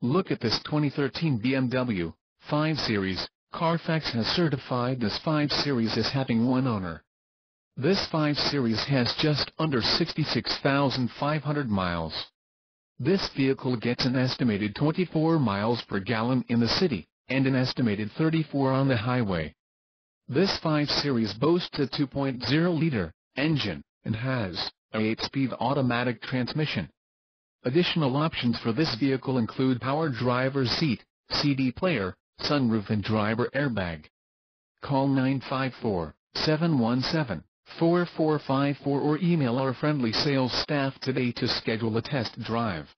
Look at this 2013 BMW 5 Series. Carfax has certified this 5 Series as having one owner. This 5 Series has just under 66,500 miles. This vehicle gets an estimated 24 miles per gallon in the city, and an estimated 34 on the highway. This 5 Series boasts a 2.0-liter engine, and has a 8-speed automatic transmission. Additional options for this vehicle include power driver's seat, CD player, sunroof and driver airbag. Call 954-717 4454 or email our friendly sales staff today to schedule a test drive.